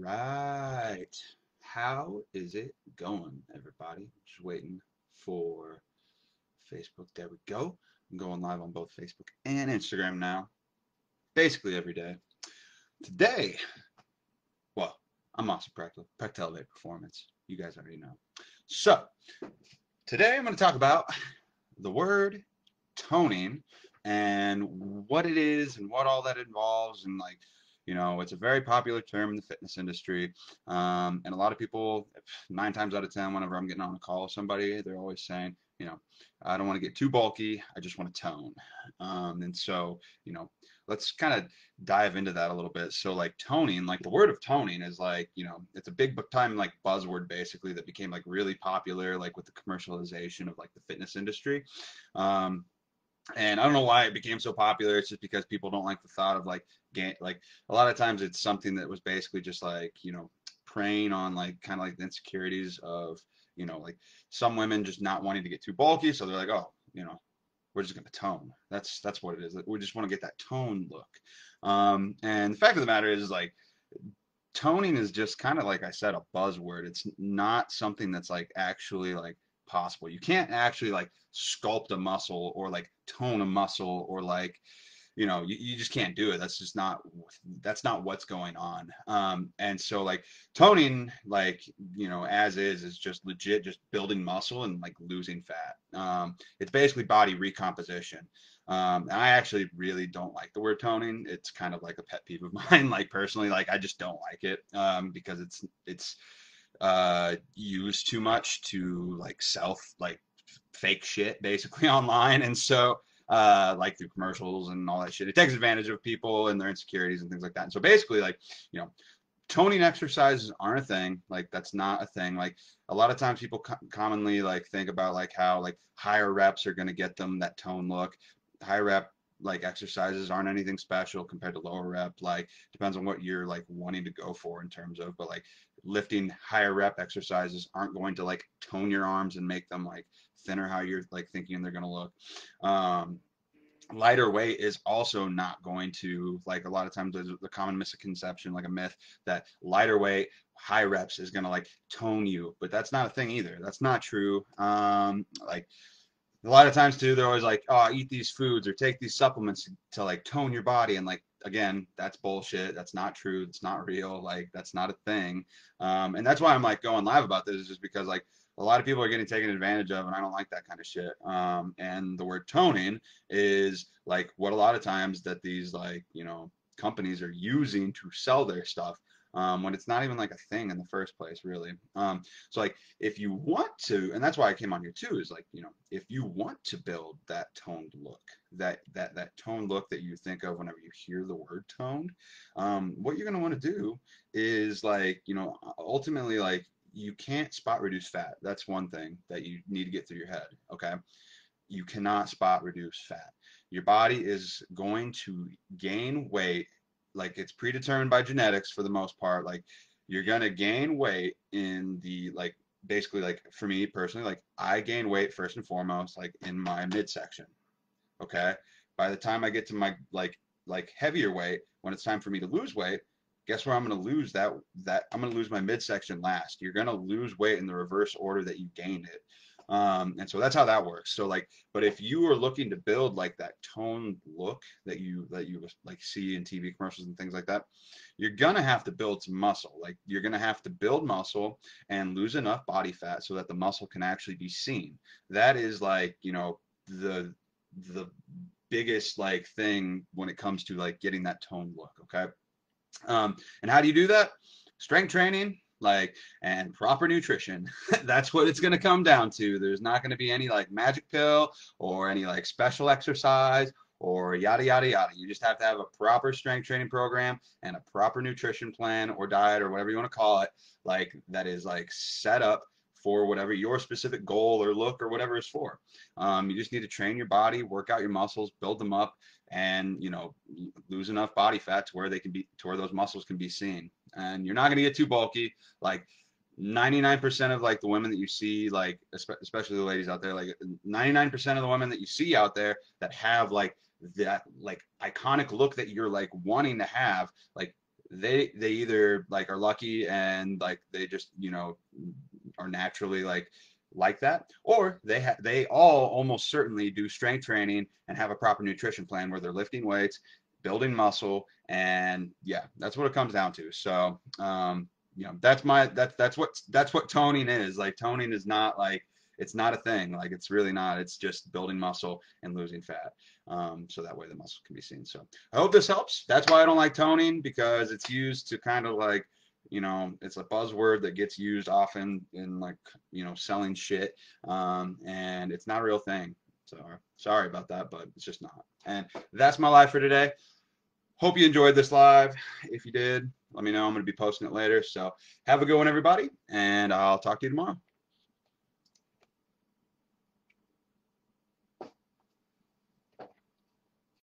right. How is it going, everybody? Just waiting for Facebook. There we go. I'm going live on both Facebook and Instagram now. Basically every day. Today, well, I'm also Prechtel, Prechtel Elevate Performance. You guys already know. So, today I'm going to talk about the word toning and what it is and what all that involves and like you know, it's a very popular term in the fitness industry. Um, and a lot of people, nine times out of 10, whenever I'm getting on a call with somebody, they're always saying, you know, I don't want to get too bulky. I just want to tone. Um, and so, you know, let's kind of dive into that a little bit. So like toning, like the word of toning is like, you know, it's a big time like buzzword basically that became like really popular, like with the commercialization of like the fitness industry. Um, and I don't know why it became so popular. It's just because people don't like the thought of like gain. Like a lot of times, it's something that was basically just like you know preying on like kind of like the insecurities of you know like some women just not wanting to get too bulky, so they're like, oh, you know, we're just gonna tone. That's that's what it is. We just want to get that tone look. Um, and the fact of the matter is like toning is just kind of like I said a buzzword. It's not something that's like actually like possible. You can't actually like sculpt a muscle or like tone a muscle or like you know you, you just can't do it. That's just not that's not what's going on. Um and so like toning like you know as is is just legit just building muscle and like losing fat. Um it's basically body recomposition. Um and i actually really don't like the word toning. It's kind of like a pet peeve of mine like personally like i just don't like it um because it's it's uh used too much to like self like fake shit basically online and so uh, like through commercials and all that shit. It takes advantage of people and their insecurities and things like that. And so basically, like, you know, toning exercises aren't a thing. Like, that's not a thing. Like, a lot of times people co- commonly like think about like how like higher reps are going to get them that tone look. High rep like exercises aren't anything special compared to lower rep. Like, depends on what you're like wanting to go for in terms of, but like lifting higher rep exercises aren't going to like tone your arms and make them like thinner how you're like thinking they're going to look. Um, lighter weight is also not going to like a lot of times there's the common misconception like a myth that lighter weight high reps is going to like tone you but that's not a thing either. That's not true. Um like a lot of times too they're always like oh eat these foods or take these supplements to like tone your body and like again that's bullshit that's not true it's not real like that's not a thing um and that's why i'm like going live about this is just because like a lot of people are getting taken advantage of, and I don't like that kind of shit. Um, and the word toning is like what a lot of times that these like you know companies are using to sell their stuff um, when it's not even like a thing in the first place, really. Um, so like if you want to, and that's why I came on here too, is like you know if you want to build that toned look, that that that toned look that you think of whenever you hear the word toned, um, what you're gonna want to do is like you know ultimately like you can't spot reduce fat. That's one thing that you need to get through your head. Okay. You cannot spot reduce fat. Your body is going to gain weight, like it's predetermined by genetics for the most part. Like you're gonna gain weight in the like basically like for me personally, like I gain weight first and foremost, like in my midsection. Okay. By the time I get to my like like heavier weight, when it's time for me to lose weight, guess where I'm going to lose that that I'm to lose my midsection last. You're going to lose weight in the reverse order that you gained it. Um, and so that's how that works. So like, but if you are looking to build like that tone look that you that you like see in TV commercials and things like that, you're gonna have to build some muscle. Like you're gonna have to build muscle and lose enough body fat so that the muscle can actually be seen. That is like you know the the biggest like thing when it comes to like getting that tone look. Okay. Um, and how do you do that? Strength training, like, and proper nutrition. That's what it's going to come down to. There's not going to be any like magic pill or any like special exercise or yada yada yada. You just have to have a proper strength training program and a proper nutrition plan or diet or whatever you want to call it, like that is like set up for whatever your specific goal or look or whatever is for. Um, you just need to train your body, work out your muscles, build them up, and you know lose enough body fat to where they can be to where those muscles can be seen. And you're not going to get too bulky. Like 99% of like the women that you see, like especially the ladies out there, like 99% of the women that you see out there that have like that like iconic look that you're like wanting to have, like they they either like are lucky and like they just you know are naturally like like that or they have they all almost certainly do strength training and have a proper nutrition plan where they're lifting weights building muscle and yeah that's what it comes down to. So um you know that's my that's that's what that's what toning is. Like toning is not like it's not a thing. Like it's really not. It's just building muscle and losing fat um, so that way the muscle can be seen. So i hope this helps. That's why i don't like toning because it's used to kind of like you know it's a buzzword that gets used often in like you know selling shit um, and it's not a real thing so sorry about that but it's just not. And that's my life for today. Hope you enjoyed this live. If you did let me know. I'm going to be posting it later. So have a good one everybody and i'll talk to you tomorrow